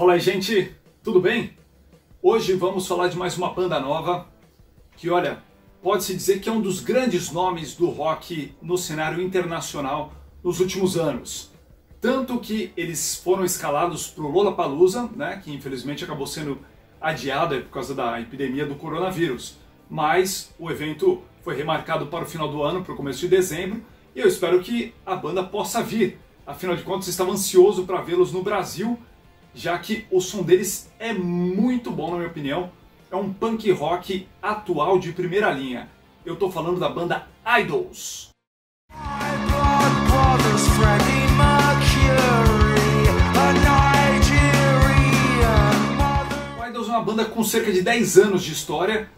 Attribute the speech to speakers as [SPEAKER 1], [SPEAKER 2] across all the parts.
[SPEAKER 1] Fala aí, gente, tudo bem? Hoje vamos falar de mais uma banda nova que, olha, pode-se dizer que é um dos grandes nomes do rock no cenário internacional nos últimos anos. Tanto que eles foram escalados para o Lollapalooza, né, que infelizmente acabou sendo adiado por causa da epidemia do coronavírus. Mas o evento foi remarcado para o final do ano, para o começo de dezembro, e eu espero que a banda possa vir. Afinal de contas, estava ansioso para vê-los no Brasil já que o som deles é muito bom, na minha opinião. É um punk rock atual de primeira linha. Eu estou falando da banda Idols. O Idols é uma banda com cerca de 10 anos de história,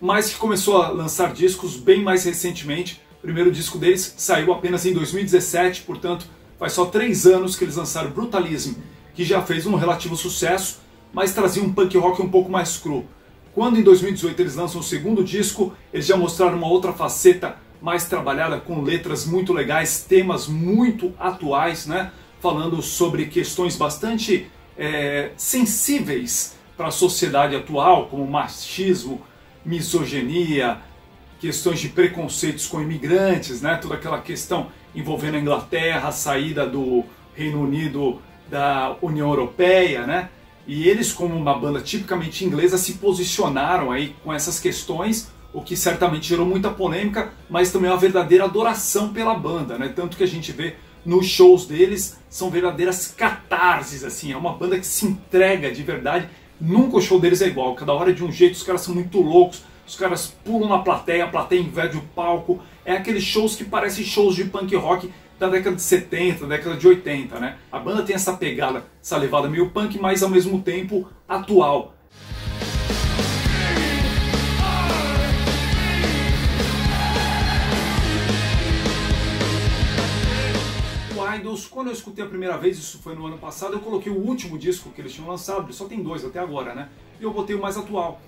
[SPEAKER 1] mas que começou a lançar discos bem mais recentemente. O primeiro disco deles saiu apenas em 2017, portanto, faz só 3 anos que eles lançaram Brutalism que já fez um relativo sucesso, mas trazia um punk rock um pouco mais cru. Quando em 2018 eles lançam o segundo disco, eles já mostraram uma outra faceta mais trabalhada, com letras muito legais, temas muito atuais, né? falando sobre questões bastante é, sensíveis para a sociedade atual, como machismo, misoginia, questões de preconceitos com imigrantes, né? toda aquela questão envolvendo a Inglaterra, a saída do Reino Unido da União Europeia, né? E eles, como uma banda tipicamente inglesa, se posicionaram aí com essas questões, o que certamente gerou muita polêmica, mas também uma verdadeira adoração pela banda, né? Tanto que a gente vê nos shows deles são verdadeiras catarses, assim, é uma banda que se entrega de verdade. Nunca o show deles é igual, cada hora é de um jeito, os caras são muito loucos, os caras pulam na plateia, a plateia invade o palco. É aqueles shows que parecem shows de punk rock da década de 70, da década de 80, né? A banda tem essa pegada, essa levada meio punk, mas ao mesmo tempo atual. Idols, quando eu escutei a primeira vez, isso foi no ano passado, eu coloquei o último disco que eles tinham lançado, só tem dois até agora, né? E eu botei o mais atual,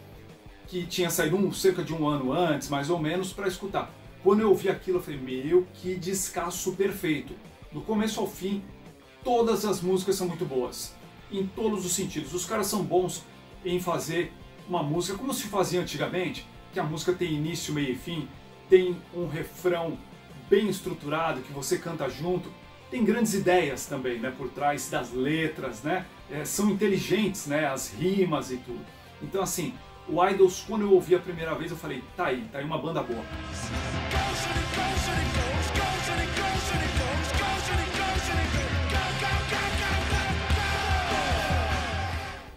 [SPEAKER 1] que tinha saído um, cerca de um ano antes, mais ou menos, para escutar. Quando eu ouvi aquilo, eu falei, meu, que descasso perfeito. Do começo ao fim, todas as músicas são muito boas. Em todos os sentidos. Os caras são bons em fazer uma música como se fazia antigamente, que a música tem início, meio e fim, tem um refrão bem estruturado que você canta junto. Tem grandes ideias também, né, por trás das letras, né? É, são inteligentes, né, as rimas e tudo. Então assim, o Idols, quando eu ouvi a primeira vez, eu falei, tá aí, tá aí uma banda boa.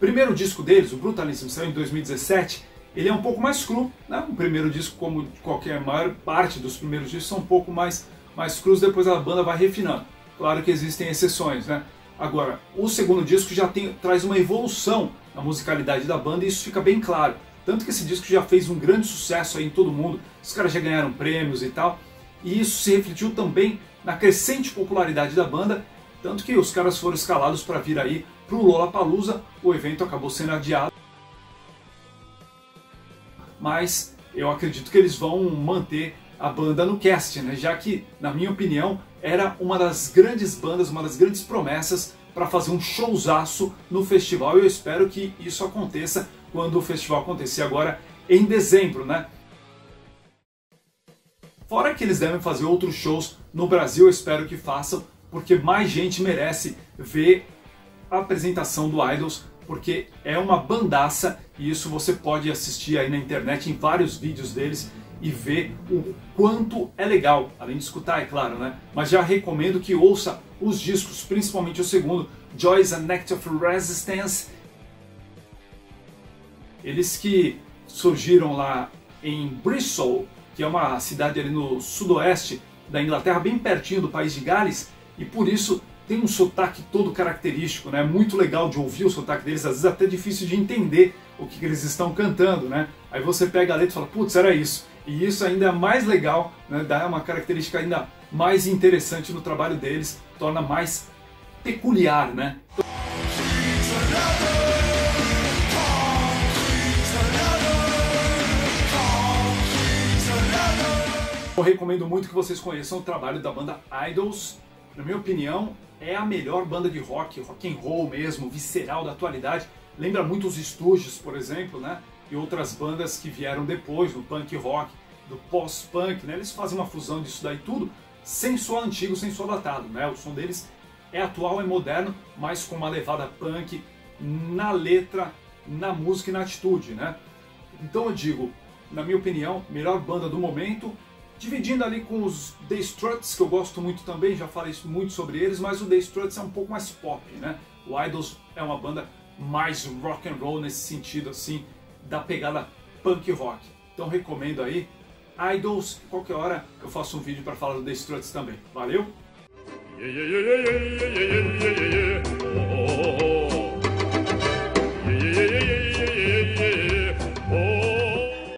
[SPEAKER 1] Primeiro disco deles, o Brutalism, saiu em 2017. Ele é um pouco mais cru, né? O primeiro disco, como qualquer maior parte dos primeiros discos, são um pouco mais, mais crus, depois a banda vai refinando. Claro que existem exceções, né? Agora, o segundo disco já tem, traz uma evolução na musicalidade da banda e isso fica bem claro. Tanto que esse disco já fez um grande sucesso aí em todo mundo, os caras já ganharam prêmios e tal, e isso se refletiu também na crescente popularidade da banda, tanto que os caras foram escalados para vir aí para o Lollapalooza, o evento acabou sendo adiado, mas eu acredito que eles vão manter a banda no cast, né? já que, na minha opinião, era uma das grandes bandas, uma das grandes promessas para fazer um showzaço no festival e eu espero que isso aconteça quando o festival acontecer agora em dezembro, né? Fora que eles devem fazer outros shows no Brasil, eu espero que façam, porque mais gente merece ver a apresentação do Idols, porque é uma bandaça e isso você pode assistir aí na internet em vários vídeos deles e ver o quanto é legal, além de escutar, é claro, né? Mas já recomendo que ouça os discos, principalmente o segundo, Joy's an Act of Resistance. Eles que surgiram lá em Bristol, que é uma cidade ali no sudoeste da Inglaterra, bem pertinho do país de Gales, e por isso tem um sotaque todo característico, né? Muito legal de ouvir o sotaque deles, às vezes até difícil de entender o que, que eles estão cantando, né? Aí você pega a letra e fala, putz, era isso. E isso ainda é mais legal, né? dá uma característica ainda mais interessante no trabalho deles, torna mais peculiar, né? Eu recomendo muito que vocês conheçam o trabalho da banda Idols. Na minha opinião, é a melhor banda de rock, rock and roll mesmo, visceral da atualidade. Lembra muito os Stooges, por exemplo, né? E outras bandas que vieram depois, do punk rock, do pós-punk, né? Eles fazem uma fusão disso daí tudo, sem soar antigo, sem soar datado, né? O som deles é atual, é moderno, mas com uma levada punk na letra, na música e na atitude, né? Então eu digo, na minha opinião, melhor banda do momento, dividindo ali com os The Struts, que eu gosto muito também, já falei muito sobre eles, mas o The Struts é um pouco mais pop, né? O Idols é uma banda mais rock and roll nesse sentido assim, da pegada punk rock. Então recomendo aí Idols, qualquer hora eu faço um vídeo para falar do The Struts também. Valeu?